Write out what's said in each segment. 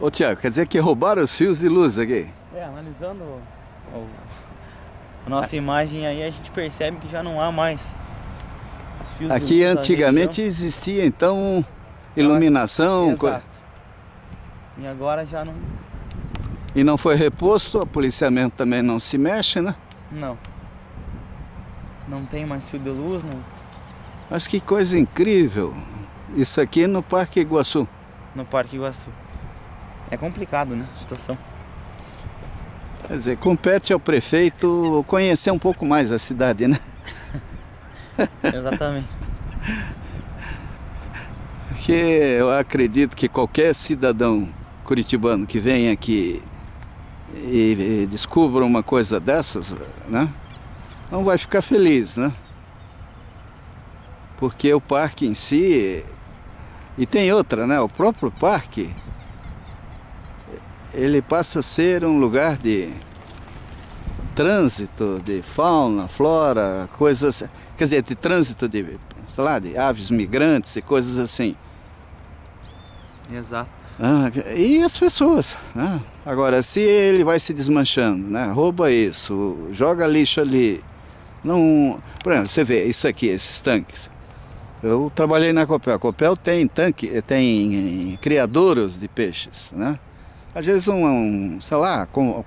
Ô Tiago, quer dizer que roubaram os fios de luz aqui? É, analisando o, a nossa imagem aí, a gente percebe que já não há mais os fios de Aqui luz da antigamente existia então iluminação co- Exato. E agora já não. e não foi reposto, o policiamento também não se mexe, né? Não. Não tem mais fio de luz, não. Mas que coisa incrível! Isso aqui no Parque Iguaçu. No Parque Iguaçu. É complicado, né? A situação. Quer dizer, compete ao prefeito conhecer um pouco mais a cidade, né? Exatamente. Porque eu acredito que qualquer cidadão curitibano que venha aqui e, e descubra uma coisa dessas, né? Não vai ficar feliz, né? Porque o parque em si. E tem outra, né? O próprio parque. Ele passa a ser um lugar de trânsito de fauna, flora, coisas. Quer dizer, de trânsito de, sei lá, de aves migrantes e coisas assim. Exato. Ah, e as pessoas. né? Agora, se ele vai se desmanchando, né? rouba isso, joga lixo ali. Não, por exemplo, você vê isso aqui, esses tanques. Eu trabalhei na Copel. A Copel tem tanque, tem criadouros de peixes, né? Às vezes um, um sei lá, com,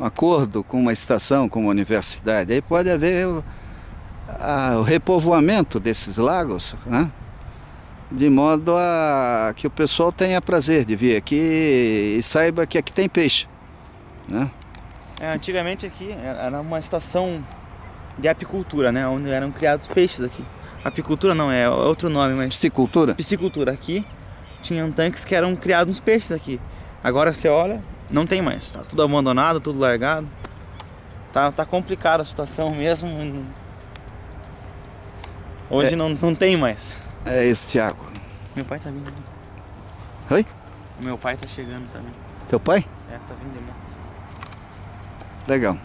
um acordo com uma estação, com uma universidade, aí pode haver o, a- o repovoamento desses lagos, né? de modo a que o pessoal tenha prazer de vir aqui e saiba que aqui tem peixe. Né? É, antigamente aqui era uma estação de apicultura, né? Onde eram criados peixes aqui. Apicultura não, é outro nome, mas Piscicultura? piscicultura. Aqui tinham tanques que eram criados uns peixes aqui. Agora você olha, não tem mais. Tá tudo abandonado, tudo largado. Tá, tá complicada a situação mesmo. Hoje É. não, não tem mais. É isso, Tiago. Meu pai tá vindo. ali. Oi? Meu pai tá chegando também. Teu pai? É, tá vindo de moto. Legal.